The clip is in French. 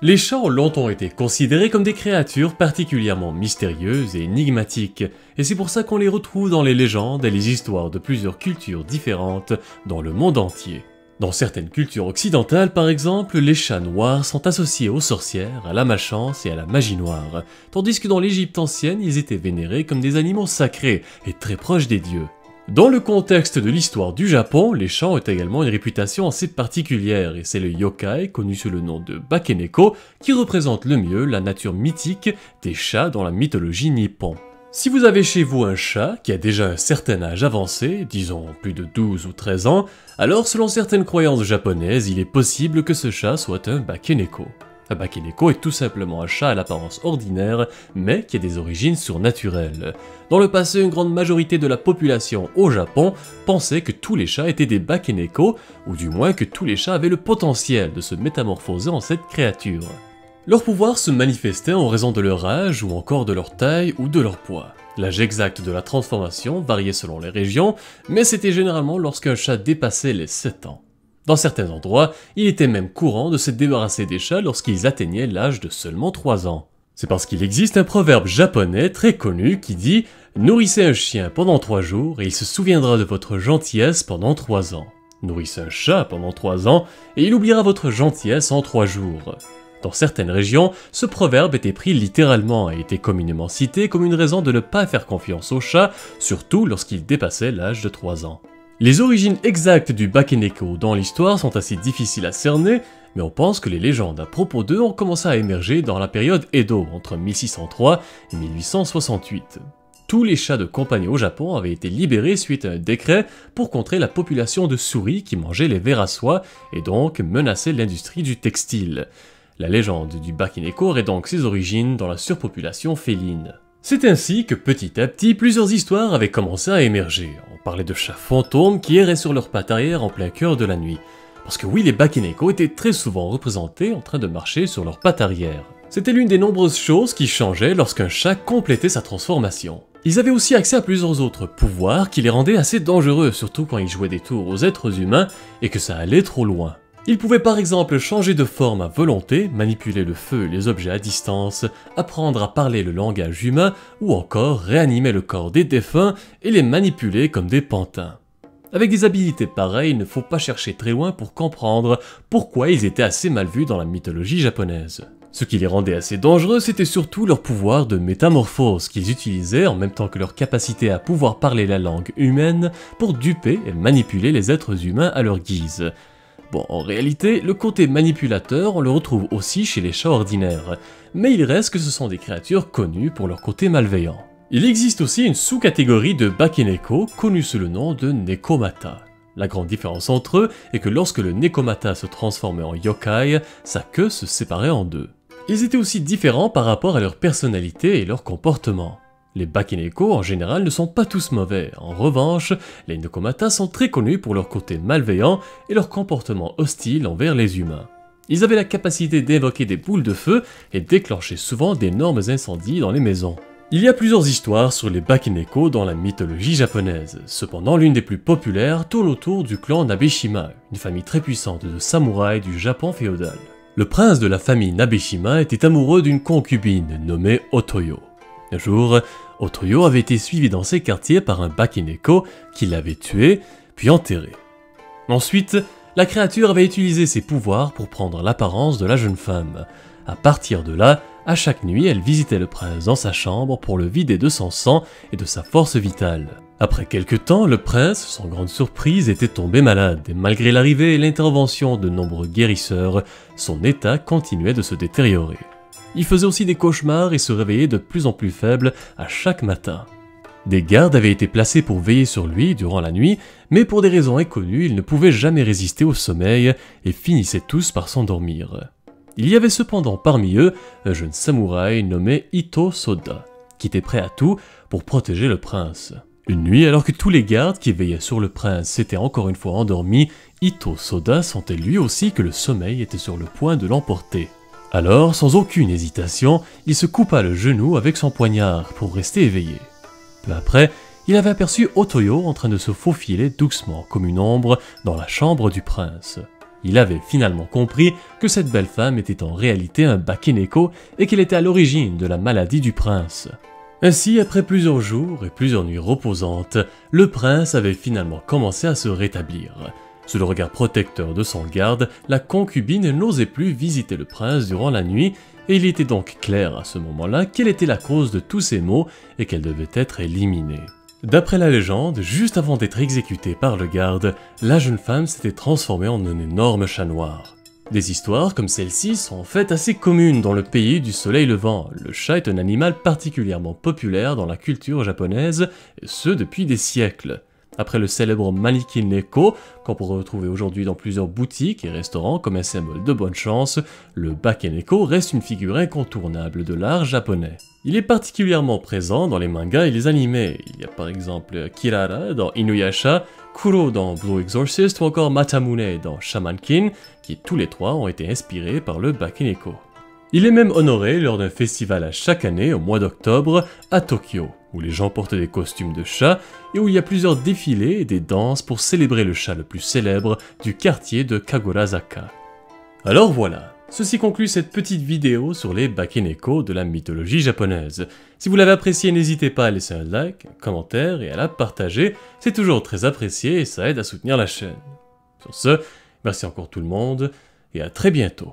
Les chats ont longtemps été considérés comme des créatures particulièrement mystérieuses et énigmatiques, et c'est pour ça qu'on les retrouve dans les légendes et les histoires de plusieurs cultures différentes dans le monde entier. Dans certaines cultures occidentales, par exemple, les chats noirs sont associés aux sorcières, à la malchance et à la magie noire, tandis que dans l'Égypte ancienne, ils étaient vénérés comme des animaux sacrés et très proches des dieux. Dans le contexte de l'histoire du Japon, les chats ont également une réputation assez particulière, et c'est le yokai, connu sous le nom de Bakeneko, qui représente le mieux la nature mythique des chats dans la mythologie nippon. Si vous avez chez vous un chat qui a déjà un certain âge avancé, disons plus de 12 ou 13 ans, alors selon certaines croyances japonaises, il est possible que ce chat soit un Bakeneko. Un Bakeneko est tout simplement un chat à l'apparence ordinaire, mais qui a des origines surnaturelles. Dans le passé, une grande majorité de la population au Japon pensait que tous les chats étaient des Bakeneko, ou du moins que tous les chats avaient le potentiel de se métamorphoser en cette créature. Leur pouvoir se manifestait en raison de leur âge ou encore de leur taille ou de leur poids. L'âge exact de la transformation variait selon les régions, mais c'était généralement lorsqu'un chat dépassait les 7 ans. Dans certains endroits, il était même courant de se débarrasser des chats lorsqu'ils atteignaient l'âge de seulement 3 ans. C'est parce qu'il existe un proverbe japonais très connu qui dit Nourrissez un chien pendant 3 jours et il se souviendra de votre gentillesse pendant 3 ans. Nourrissez un chat pendant 3 ans et il oubliera votre gentillesse en 3 jours. Dans certaines régions, ce proverbe était pris littéralement et était communément cité comme une raison de ne pas faire confiance aux chats, surtout lorsqu'ils dépassaient l'âge de 3 ans. Les origines exactes du Bakeneko dans l'histoire sont assez difficiles à cerner, mais on pense que les légendes à propos d'eux ont commencé à émerger dans la période Edo, entre 1603 et 1868. Tous les chats de compagnie au Japon avaient été libérés suite à un décret pour contrer la population de souris qui mangeaient les vers à soie et donc menaçaient l'industrie du textile. La légende du Bakeneko aurait donc ses origines dans la surpopulation féline. C'est ainsi que petit à petit, plusieurs histoires avaient commencé à émerger. Parlait de chats fantômes qui erraient sur leurs pattes arrière en plein cœur de la nuit. Parce que oui, les Bakeneko étaient très souvent représentés en train de marcher sur leurs pattes arrière. C'était l'une des nombreuses choses qui changeaient lorsqu'un chat complétait sa transformation. Ils avaient aussi accès à plusieurs autres pouvoirs qui les rendaient assez dangereux, surtout quand ils jouaient des tours aux êtres humains et que ça allait trop loin. Il pouvait par exemple changer de forme à volonté, manipuler le feu et les objets à distance, apprendre à parler le langage humain ou encore réanimer le corps des défunts et les manipuler comme des pantins. Avec des habilités pareilles, il ne faut pas chercher très loin pour comprendre pourquoi ils étaient assez mal vus dans la mythologie japonaise. Ce qui les rendait assez dangereux, c'était surtout leur pouvoir de métamorphose qu'ils utilisaient en même temps que leur capacité à pouvoir parler la langue humaine pour duper et manipuler les êtres humains à leur guise. Bon, en réalité, le côté manipulateur, on le retrouve aussi chez les chats ordinaires, mais il reste que ce sont des créatures connues pour leur côté malveillant. Il existe aussi une sous-catégorie de Bakeneko connue sous le nom de Nekomata. La grande différence entre eux est que lorsque le Nekomata se transformait en yokai, sa queue se séparait en deux. Ils étaient aussi différents par rapport à leur personnalité et leur comportement. Les Bakeneko en général ne sont pas tous mauvais, en revanche, les Nekomata sont très connus pour leur côté malveillant et leur comportement hostile envers les humains. Ils avaient la capacité d'évoquer des boules de feu et déclencher souvent d'énormes incendies dans les maisons. Il y a plusieurs histoires sur les Bakeneko dans la mythologie japonaise. Cependant, l'une des plus populaires tourne autour du clan Nabeshima, une famille très puissante de samouraïs du Japon féodal. Le prince de la famille Nabeshima était amoureux d'une concubine nommée Otoyo. Un jour, Otoyo avait été suivi dans ses quartiers par un Bakeneko qui l'avait tué, puis enterré. Ensuite, la créature avait utilisé ses pouvoirs pour prendre l'apparence de la jeune femme. À partir de là, à chaque nuit, elle visitait le prince dans sa chambre pour le vider de son sang et de sa force vitale. Après quelque temps, le prince, sans grande surprise, était tombé malade, et malgré l'arrivée et l'intervention de nombreux guérisseurs, son état continuait de se détériorer. Il faisait aussi des cauchemars et se réveillait de plus en plus faible à chaque matin. Des gardes avaient été placés pour veiller sur lui durant la nuit, mais pour des raisons inconnues, il ne pouvait jamais résister au sommeil et finissaient tous par s'endormir. Il y avait cependant parmi eux un jeune samouraï nommé Ito Soda, qui était prêt à tout pour protéger le prince. Une nuit, alors que tous les gardes qui veillaient sur le prince s'étaient encore une fois endormis, Ito Soda sentait lui aussi que le sommeil était sur le point de l'emporter. Alors, sans aucune hésitation, il se coupa le genou avec son poignard pour rester éveillé. Peu après, il avait aperçu Otoyo en train de se faufiler doucement comme une ombre dans la chambre du prince. Il avait finalement compris que cette belle femme était en réalité un Bakeneko et qu'elle était à l'origine de la maladie du prince. Ainsi, après plusieurs jours et plusieurs nuits reposantes, le prince avait finalement commencé à se rétablir. Sous le regard protecteur de son garde, la concubine n'osait plus visiter le prince durant la nuit, et il était donc clair à ce moment-là quelle était la cause de tous ces maux et qu'elle devait être éliminée. D'après la légende, juste avant d'être exécutée par le garde, la jeune femme s'était transformée en un énorme chat noir. Des histoires comme celle-ci sont en fait assez communes dans le pays du soleil levant. Le chat est un animal particulièrement populaire dans la culture japonaise, et ce depuis des siècles. Après le célèbre Maniki Neko, qu'on pourrait retrouver aujourd'hui dans plusieurs boutiques et restaurants comme un symbole de bonne chance, le Bakeneko reste une figure incontournable de l'art japonais. Il est particulièrement présent dans les mangas et les animés. Il y a par exemple Kirara dans Inuyasha, Kuro dans Blue Exorcist ou encore Matamune dans Shaman King, qui tous les trois ont été inspirés par le Bakeneko. Il est même honoré lors d'un festival à chaque année au mois d'octobre à Tokyo, où les gens portent des costumes de chat et où il y a plusieurs défilés et des danses pour célébrer le chat le plus célèbre du quartier de Kagorazaka. Alors voilà, Ceci conclut cette petite vidéo sur les Bakeneko de la mythologie japonaise. Si vous l'avez apprécié, n'hésitez pas à laisser un like, un commentaire et à la partager, c'est toujours très apprécié et ça aide à soutenir la chaîne. Sur ce, merci encore tout le monde et à très bientôt.